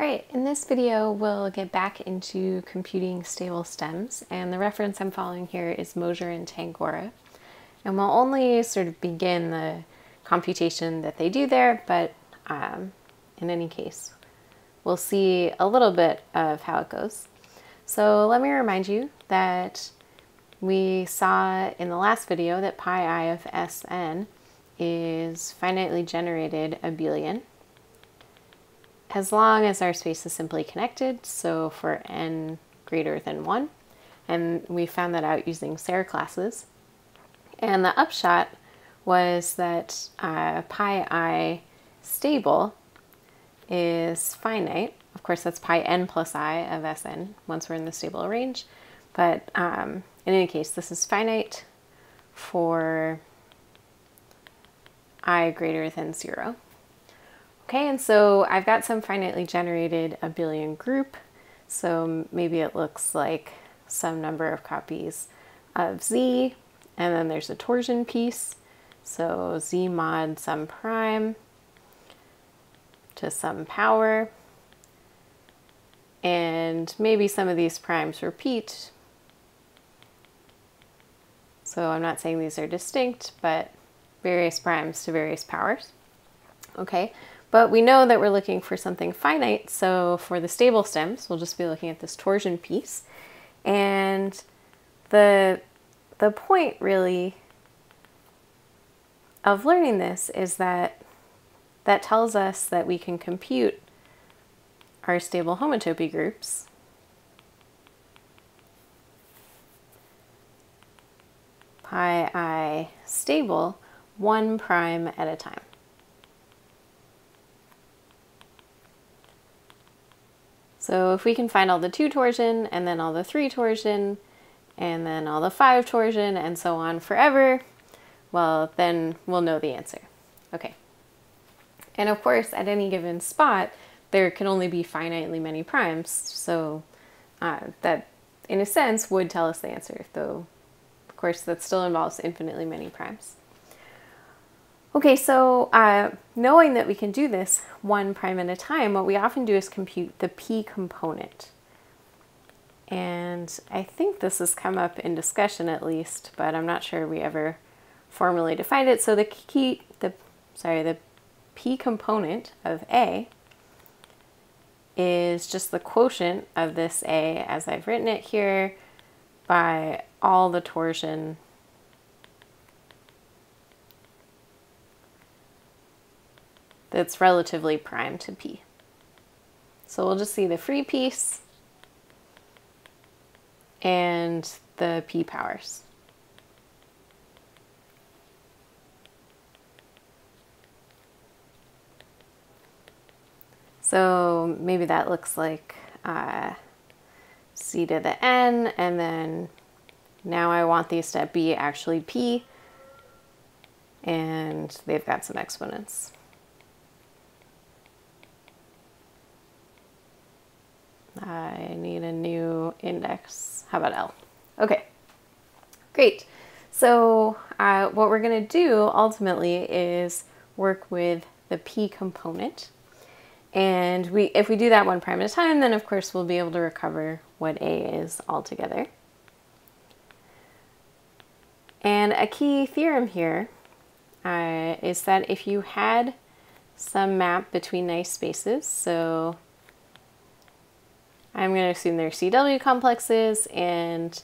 Alright, in this video we'll get back into computing stable stems and the reference I'm following here is Mosher and Tangora and we'll only sort of begin the computation that they do there but um, in any case we'll see a little bit of how it goes. So let me remind you that we saw in the last video that pi i of Sn is finitely generated abelian as long as our space is simply connected, so for n greater than 1, and we found that out using Serre classes. And the upshot was that uh, pi i stable is finite. Of course, that's pi n plus i of Sn once we're in the stable range. But um, in any case, this is finite for i greater than 0. Okay, and so I've got some finitely generated abelian group. So maybe it looks like some number of copies of z, and then there's a torsion piece. So z mod some prime to some power. And maybe some of these primes repeat. So I'm not saying these are distinct, but various primes to various powers. Okay, but we know that we're looking for something finite, so for the stable stems, we'll just be looking at this torsion piece. And the, the point really of learning this is that that tells us that we can compute our stable homotopy groups pi i stable one prime at a time. So if we can find all the two torsion and then all the three torsion and then all the five torsion and so on forever, well, then we'll know the answer. Okay. And of course, at any given spot, there can only be finitely many primes. So uh, that, in a sense, would tell us the answer, though, of course, that still involves infinitely many primes. Okay, so uh, knowing that we can do this one prime at a time, what we often do is compute the p component. And I think this has come up in discussion at least, but I'm not sure we ever formally defined it. So the key, the sorry, the p component of A is just the quotient of this A as I've written it here by all the torsion that's relatively prime to P. So we'll just see the free piece and the P powers. So maybe that looks like uh, c to the n, and then now I want these to be actually p, and they've got some exponents. I need a new index. How about L? Okay, great. So uh, what we're going to do ultimately is work with the P component. And we, if we do that one prime at a time, then of course we'll be able to recover what A is altogether. And a key theorem here uh, is that if you had some map between nice spaces, so I'm going to assume they're CW complexes and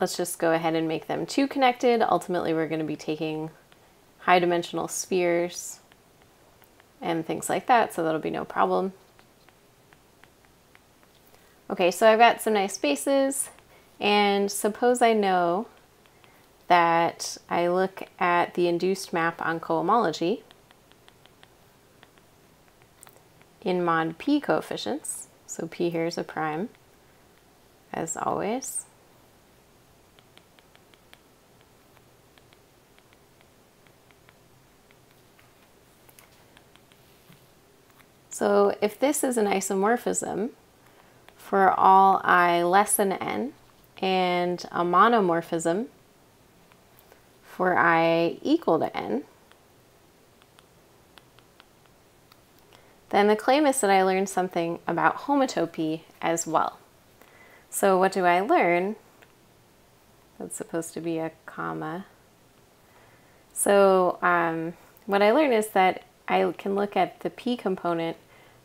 let's just go ahead and make them two connected. Ultimately, we're going to be taking high dimensional spheres and things like that, so that'll be no problem. Okay, so I've got some nice spaces, and suppose I know that I look at the induced map on cohomology in mod p coefficients. So P here is a prime, as always. So if this is an isomorphism for all i less than n and a monomorphism for i equal to n, then the claim is that I learned something about homotopy as well. So what do I learn? That's supposed to be a comma. So um, what I learned is that I can look at the p component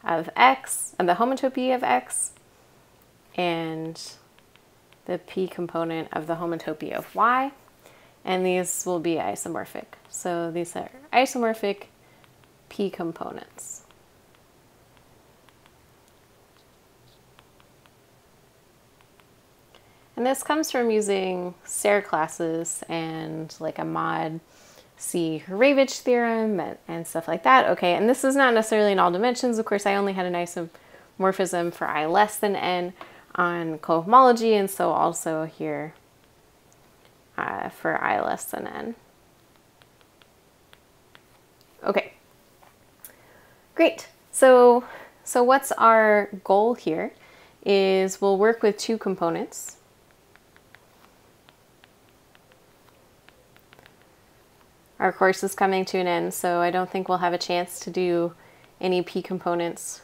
of x, and the homotopy of x, and the p component of the homotopy of y, and these will be isomorphic. So these are isomorphic p components. And this comes from using Serre classes and like a mod C Hurewicz theorem and, and, stuff like that. Okay, and this is not necessarily in all dimensions. Of course, I only had an isomorphism for i less than n on cohomology, and so also here uh, for i less than n. Okay, great. So, so what's our goal here is we'll work with two components. Our course is coming to an end, so I don't think we'll have a chance to do any p components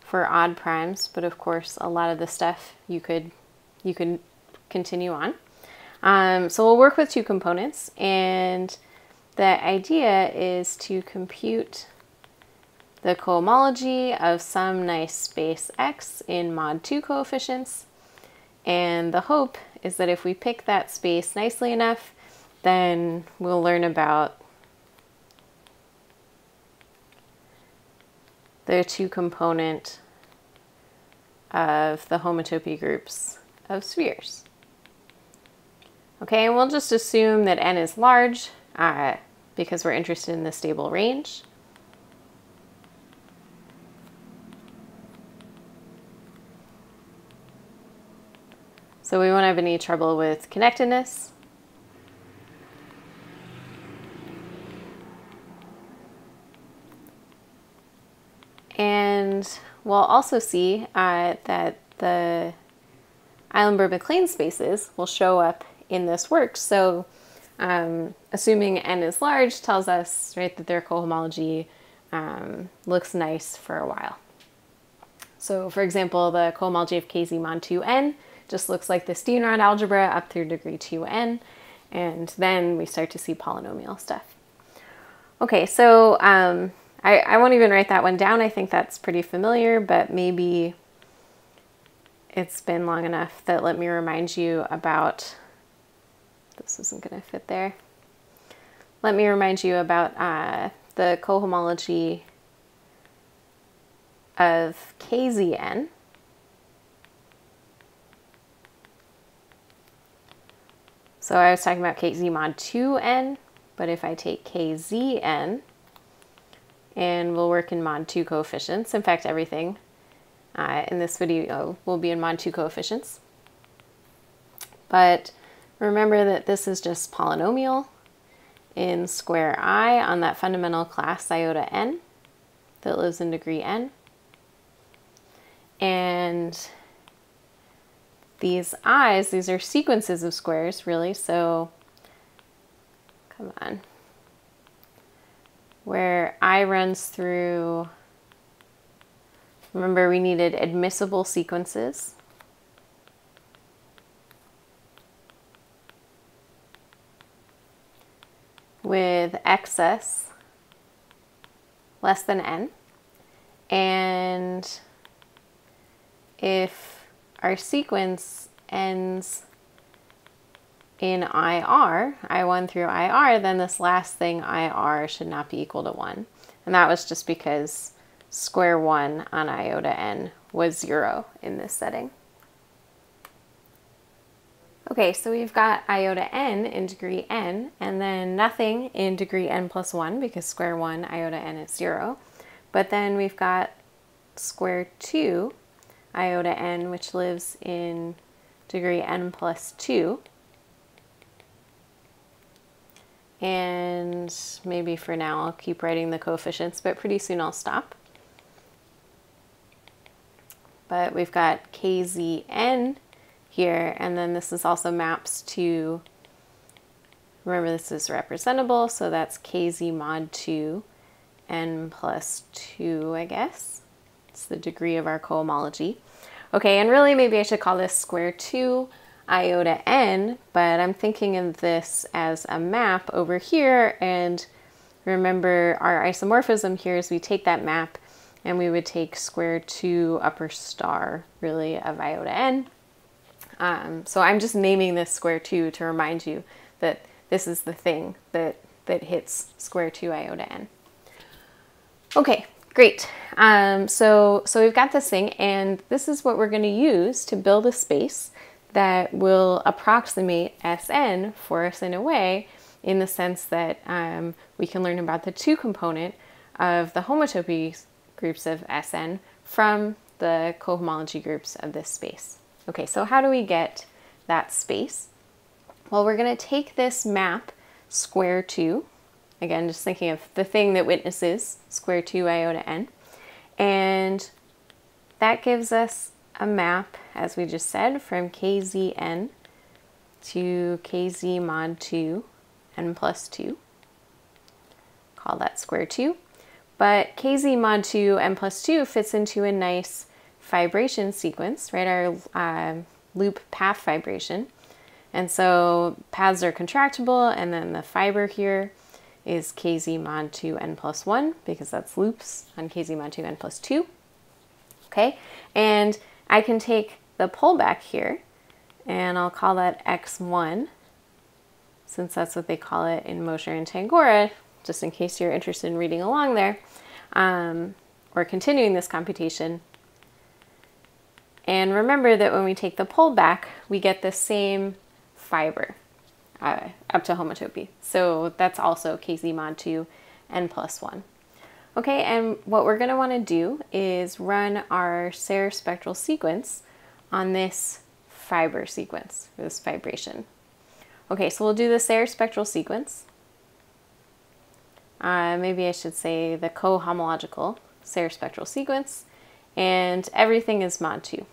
for odd primes, but of course a lot of the stuff you could you could continue on. Um, so we'll work with two components and the idea is to compute the cohomology of some nice space x in mod 2 coefficients and the hope is that if we pick that space nicely enough then we'll learn about the two component of the homotopy groups of spheres. Okay, and we'll just assume that n is large uh, because we're interested in the stable range. So we won't have any trouble with connectedness. And we'll also see uh, that the Eilenberg-MacLane spaces will show up in this work. So um, assuming n is large tells us right that their cohomology um, looks nice for a while. So for example, the cohomology of KZ mod 2n just looks like the Steenrod algebra up through degree 2n, and then we start to see polynomial stuff. Okay, so um, I, I won't even write that one down. I think that's pretty familiar, but maybe it's been long enough that let me remind you about, this isn't going to fit there. Let me remind you about uh, the cohomology of KZN. So I was talking about KZ mod 2n, but if I take KZN, and we'll work in mod 2 coefficients. In fact, everything uh, in this video will be in mod 2 coefficients. But remember that this is just polynomial in square i on that fundamental class iota n that lives in degree n. And these i's, these are sequences of squares really, so come on, where I runs through, remember we needed admissible sequences. with excess less than n. And if our sequence ends in IR, I1 through IR, then this last thing IR should not be equal to 1. And that was just because square 1 on iota n was 0 in this setting. Okay, so we've got iota n in degree n, and then nothing in degree n plus 1 because square 1 iota n is 0. But then we've got square 2 iota n, which lives in degree n plus 2. And maybe for now I'll keep writing the coefficients, but pretty soon I'll stop. But we've got KZN here, and then this is also maps to, remember this is representable, so that's KZ mod 2 n plus 2, I guess. It's the degree of our cohomology. Okay, and really maybe I should call this square 2 iota n, but I'm thinking of this as a map over here, and remember our isomorphism here is we take that map and we would take square 2 upper star, really, of iota n. Um, so I'm just naming this square 2 to remind you that this is the thing that, that hits square 2 iota n. Okay, great. Um, so, so we've got this thing, and this is what we're going to use to build a space that will approximate Sn for us in a way, in the sense that um, we can learn about the two component of the homotopy groups of Sn from the cohomology groups of this space. Okay, so how do we get that space? Well, we're going to take this map square 2, again, just thinking of the thing that witnesses square 2 iota n, and that gives us a map, as we just said, from kzn to kz mod 2 n plus 2. Call that square 2. But kz mod 2 n plus 2 fits into a nice fibration sequence, right? Our uh, loop path fibration. And so paths are contractible, and then the fiber here is kz mod 2 n plus 1, because that's loops on kz mod 2 n plus 2. Okay, and I can take the pullback here, and I'll call that x1, since that's what they call it in Mosher and Tangora, just in case you're interested in reading along there, um, or continuing this computation. And remember that when we take the pullback, we get the same fiber uh, up to homotopy. So that's also kz mod 2 n plus 1. Okay, and what we're going to want to do is run our Serre spectral sequence on this fiber sequence, this fibration. Okay, so we'll do the Serre spectral sequence. Uh, maybe I should say the cohomological Serre spectral sequence, and everything is mod 2.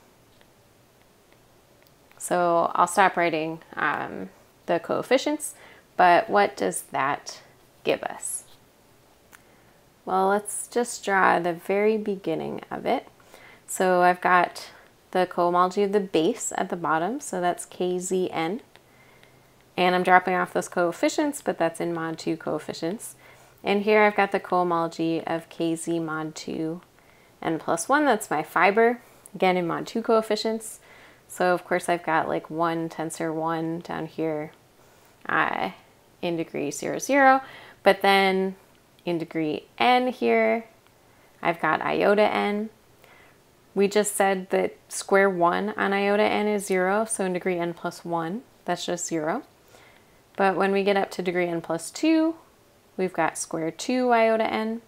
So I'll stop writing um, the coefficients, but what does that give us? Well, let's just draw the very beginning of it. So I've got the cohomology of the base at the bottom, so that's kzn. And I'm dropping off those coefficients, but that's in mod 2 coefficients. And here I've got the cohomology of kz mod 2 n plus 1, that's my fiber, again in mod 2 coefficients. So of course I've got like 1 tensor 1 down here uh, in degree 0, 0. But then in degree n here, I've got iota n. We just said that square 1 on iota n is 0, so in degree n plus 1, that's just 0. But when we get up to degree n plus 2, we've got square 2 iota n.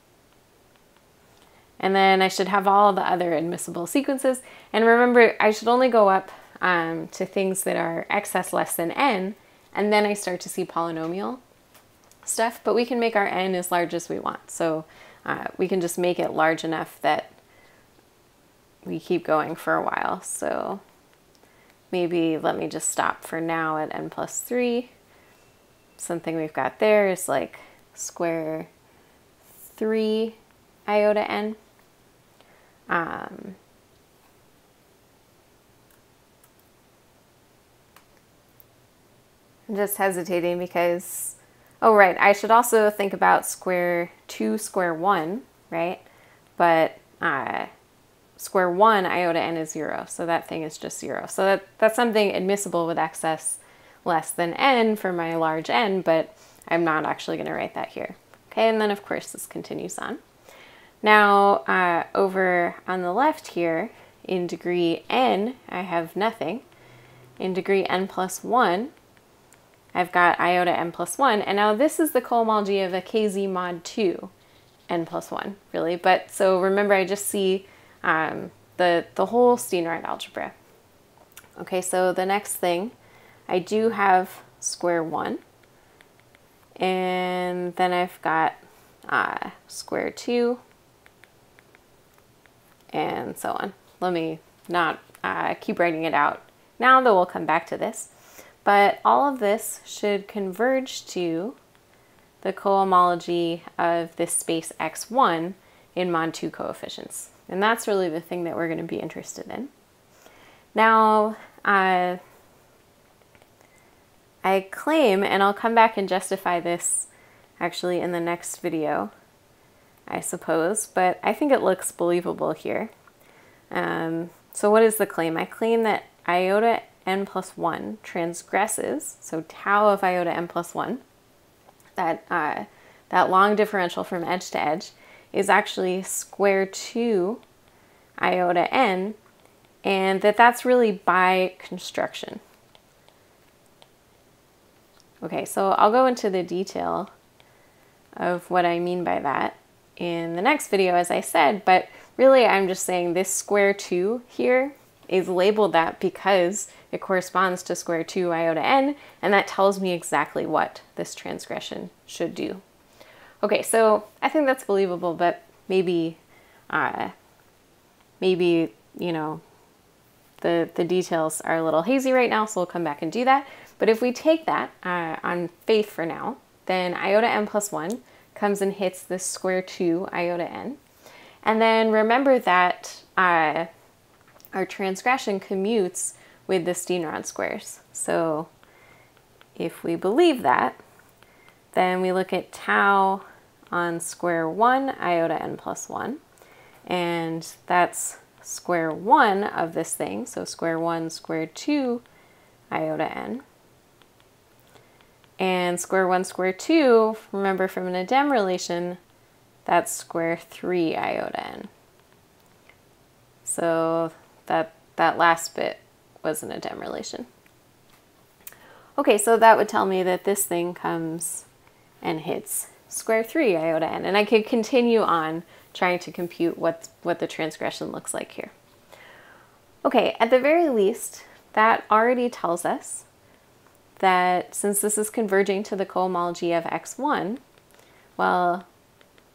And then I should have all the other admissible sequences. And remember, I should only go up um, to things that are excess less than n, and then I start to see polynomial stuff, but we can make our n as large as we want. So uh, we can just make it large enough that we keep going for a while. So maybe let me just stop for now at n plus 3. Something we've got there is like square 3 iota n. Um, I'm just hesitating because Oh, right. I should also think about square 2 square 1, right? But uh, square 1 iota n is 0, so that thing is just 0. So that, that's something admissible with excess less than n for my large n, but I'm not actually going to write that here. Okay, and then of course this continues on. Now, uh, over on the left here, in degree n, I have nothing. In degree n plus 1, I've got iota n plus 1, and now this is the cohomology of a kz mod 2 n plus 1, really. But so remember, I just see um, the, the whole Steenrod algebra. Okay, so the next thing, I do have square 1, and then I've got uh, square 2, and so on. Let me not uh, keep writing it out now, though we'll come back to this. But all of this should converge to the cohomology of this space x1 in 2 coefficients. And that's really the thing that we're going to be interested in. Now, uh, I claim, and I'll come back and justify this actually in the next video, I suppose, but I think it looks believable here. Um, so what is the claim? I claim that iota n plus 1 transgresses, so tau of iota n plus 1, that, uh, that long differential from edge to edge, is actually square 2 iota n, and that that's really by construction. Okay, so I'll go into the detail of what I mean by that in the next video, as I said, but really I'm just saying this square 2 here is labeled that because it corresponds to square 2 iota n, and that tells me exactly what this transgression should do. Okay, so I think that's believable, but maybe, uh, maybe, you know, the, the details are a little hazy right now, so we'll come back and do that. But if we take that uh, on faith for now, then iota n plus 1 comes and hits this square 2 iota n. And then remember that uh, our transgression commutes with the Steenrod squares. So if we believe that, then we look at tau on square 1 iota n plus 1, and that's square 1 of this thing, so square 1 square 2 iota n. And square 1 square 2, remember from an Adem relation, that's square 3 iota n. So that, that last bit was an Adem relation. Okay, so that would tell me that this thing comes and hits square 3 iota n. And I could continue on trying to compute what, what the transgression looks like here. Okay, at the very least, that already tells us that since this is converging to the cohomology of x1, well,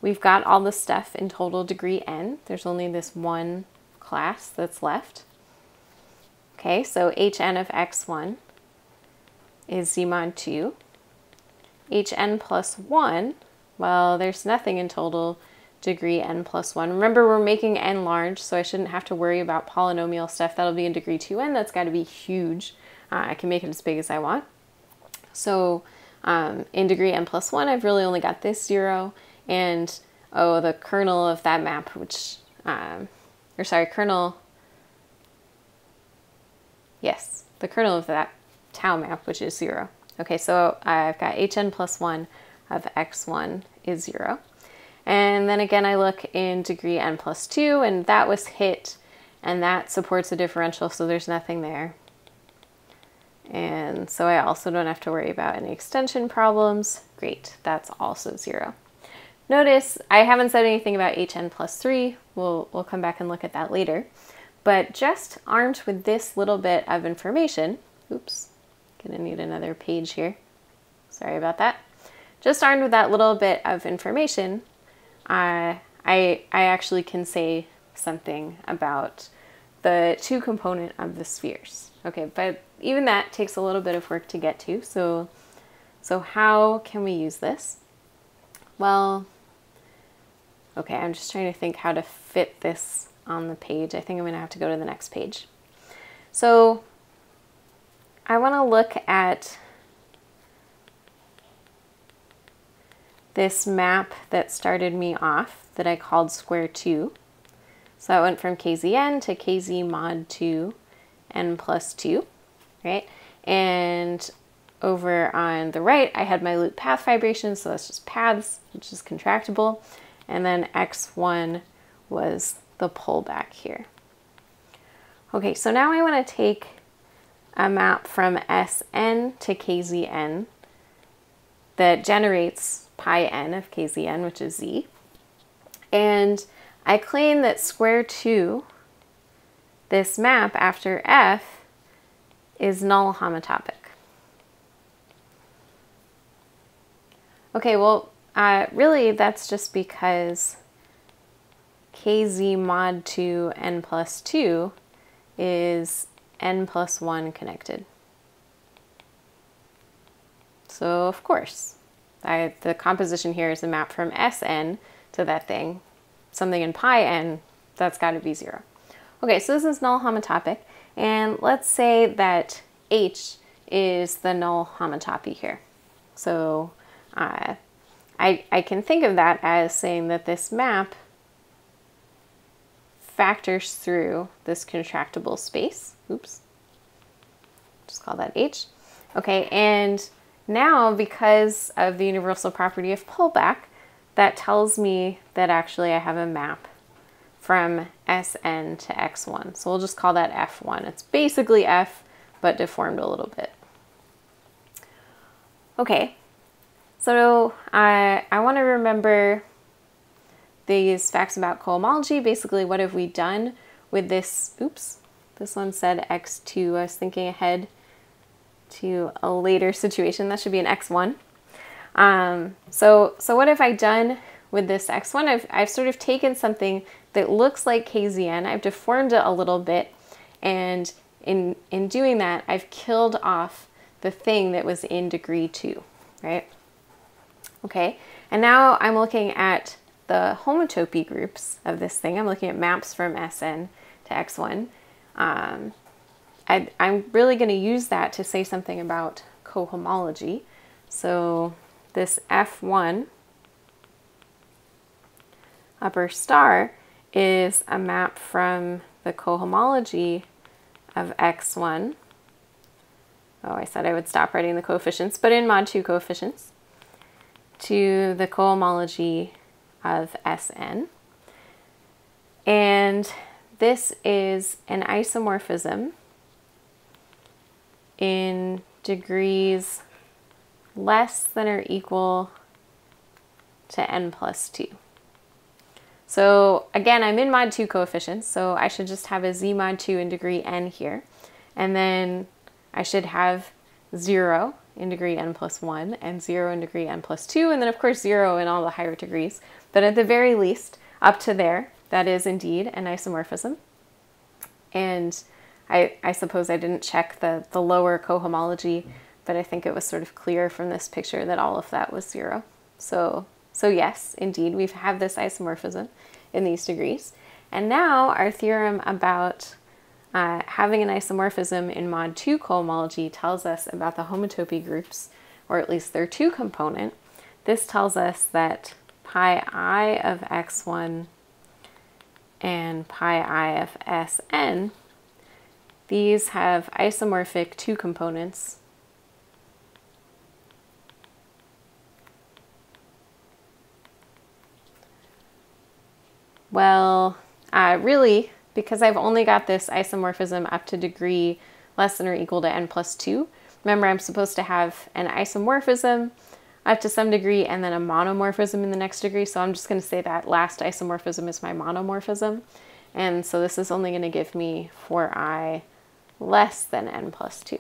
we've got all the stuff in total degree n. There's only this one class that's left. Okay, so hn of x1 is z mod 2. hn plus 1, well, there's nothing in total degree n plus 1. Remember, we're making n large, so I shouldn't have to worry about polynomial stuff. That'll be in degree 2n. That's got to be huge. Uh, I can make it as big as I want. So um, in degree n plus 1, I've really only got this 0. And, oh, the kernel of that map, which, um, or sorry, kernel, yes, the kernel of that tau map, which is 0. Okay, so I've got hn plus 1 of x1 is 0. And then again, I look in degree n plus 2, and that was hit, and that supports a differential, so there's nothing there. And so I also don't have to worry about any extension problems. Great, that's also 0. Notice I haven't said anything about hn plus 3. We'll, we'll come back and look at that later. But just armed with this little bit of information, oops, gonna need another page here. Sorry about that. Just armed with that little bit of information, uh, I, I actually can say something about the two component of the spheres. Okay, but even that takes a little bit of work to get to. So, so how can we use this? Well, okay, I'm just trying to think how to fit this on the page. I think I'm going to have to go to the next page. So I want to look at this map that started me off that I called square 2. So I went from kzn to kz mod 2 n plus 2, right? And over on the right, I had my loop path fibration, so that's just paths, which is contractible. And then x1 was the pullback here. Okay, so now I want to take a map from Sn to Kzn that generates pi n of Kzn, which is z. And I claim that square 2, this map after f, is null homotopic. Okay, well, uh, really that's just because kz mod 2 n plus 2 is n plus 1 connected. So of course, I, the composition here is a map from Sn to that thing. Something in pi n, that's got to be 0. Okay, so this is null homotopic. And let's say that H is the null homotopy here. So uh, I, I can think of that as saying that this map factors through this contractible space. Oops. Just call that H. Okay, and now because of the universal property of pullback, that tells me that actually I have a map from Sn to x1. So we'll just call that f1. It's basically f, but deformed a little bit. Okay, so uh, I, I want to remember these facts about cohomology. Basically, what have we done with this? Oops, this one said x2. I was thinking ahead to a later situation. That should be an x1. Um, so, so what have I done with this x1? I've, I've sort of taken something that looks like KZN. I've deformed it a little bit. And in, in doing that, I've killed off the thing that was in degree 2, right? Okay, and now I'm looking at the homotopy groups of this thing. I'm looking at maps from Sn to X1. Um, I, am really going to use that to say something about cohomology. So this F1 upper star is a map from the cohomology of X1. Oh, I said I would stop writing the coefficients, but in mod 2 coefficients to the cohomology of Sn. And this is an isomorphism in degrees less than or equal to n plus 2. So again, I'm in mod 2 coefficients, so I should just have a z mod 2 in degree n here. And then I should have 0 in degree n plus 1 and 0 in degree n plus 2, and then of course 0 in all the higher degrees. But at the very least, up to there, that is indeed an isomorphism. And I, I suppose I didn't check the, the lower cohomology, but I think it was sort of clear from this picture that all of that was 0. So so yes, indeed, we have have this isomorphism in these degrees. And now our theorem about uh, having an isomorphism in mod 2 cohomology tells us about the homotopy groups, or at least their two component. This tells us that pi i of x1 and pi i of sn, these have isomorphic two components Well, uh, really, because I've only got this isomorphism up to degree less than or equal to n plus 2. Remember, I'm supposed to have an isomorphism up to some degree and then a monomorphism in the next degree. So I'm just going to say that last isomorphism is my monomorphism. And so this is only going to give me 4i less than n plus 2.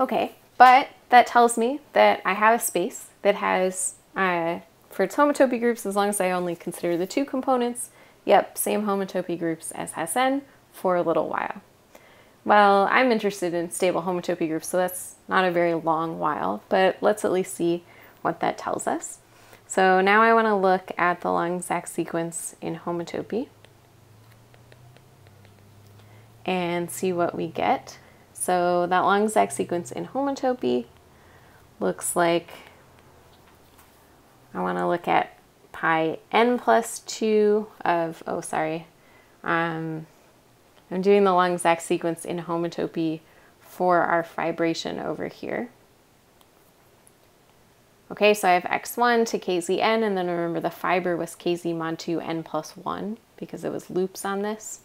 Okay, but that tells me that I have a space that has uh, for its homotopy groups, as long as I only consider the two components, yep, same homotopy groups as Sn for a little while. Well, I'm interested in stable homotopy groups, so that's not a very long while, but let's at least see what that tells us. So now I want to look at the long exact sequence in homotopy and see what we get. So that long exact sequence in homotopy looks like I want to look at pi n plus 2 of, oh, sorry, um, I'm doing the long exact sequence in homotopy for our fibration over here. Okay, so I have x1 to kzn, and then remember the fiber was kz mod 2 n plus 1 because it was loops on this.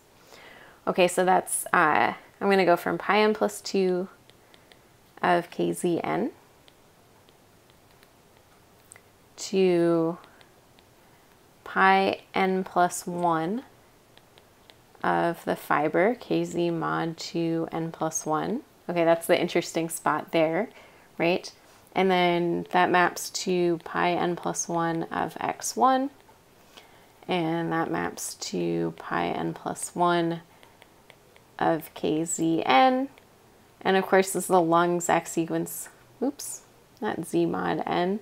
Okay, so that's, uh, I'm going to go from pi n plus 2 of kzn to pi n plus 1 of the fiber, kz mod 2 n plus 1. Okay, that's the interesting spot there, right? And then that maps to pi n plus 1 of x1. And that maps to pi n plus 1 of kzn. And of course, this is a long exact sequence. Oops, not z mod n,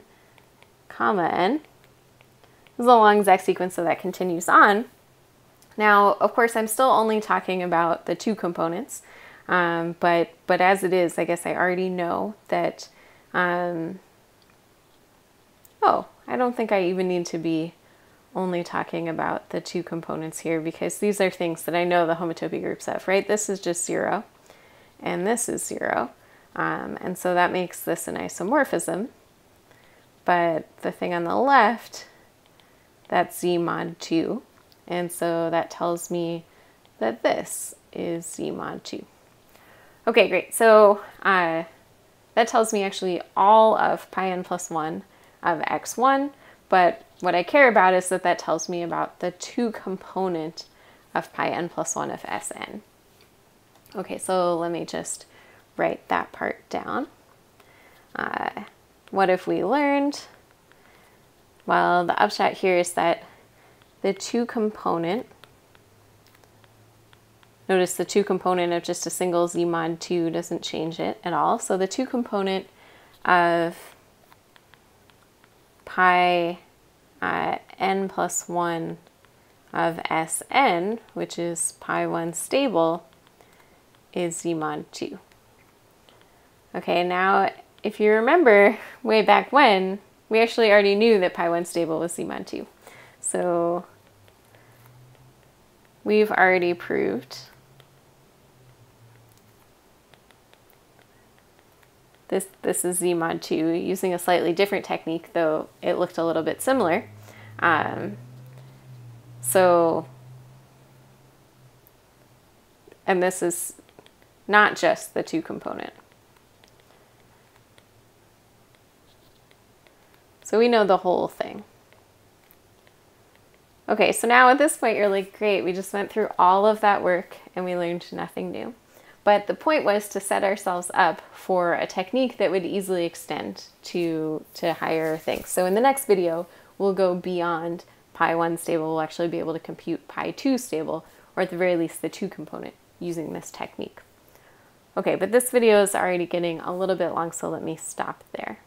comma n. Is a long exact sequence, so that continues on. Now, of course, I'm still only talking about the two components, um, but, but as it is, I guess I already know that, um, oh, I don't think I even need to be only talking about the two components here because these are things that I know the homotopy groups have, right? This is just zero and this is zero. Um, and so that makes this an isomorphism. But the thing on the left, that's z mod 2. And so that tells me that this is z mod 2. Okay, great. So uh, that tells me actually all of pi n plus 1 of x1, but what I care about is that that tells me about the two component of pi n plus 1 of Sn. Okay, so let me just write that part down. Uh, what if we learned? Well, the upshot here is that the two component, notice the two component of just a single z mod 2 doesn't change it at all. So the two component of pi uh, n plus 1 of Sn, which is pi 1 stable, is z mod 2. Okay, now if you remember way back when, we actually already knew that pi 1 stable was z mod 2. So we've already proved this, this is z mod 2 using a slightly different technique, though it looked a little bit similar. Um, so, and this is not just the two component. So we know the whole thing. Okay, so now at this point you're like, great, we just went through all of that work and we learned nothing new. But the point was to set ourselves up for a technique that would easily extend to, to higher things. So in the next video, we'll go beyond pi 1 stable. We'll actually be able to compute pi 2 stable, or at the very least the 2 component, using this technique. Okay, but this video is already getting a little bit long, so let me stop there.